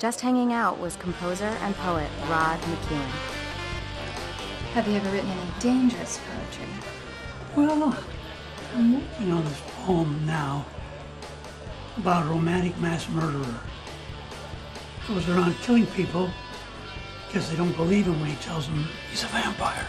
Just hanging out was composer and poet Rod McKuen. Have you ever written any dangerous poetry? Well, I'm working on this poem now about a romantic mass murderer. Goes around killing people because they don't believe him when he tells them he's a vampire.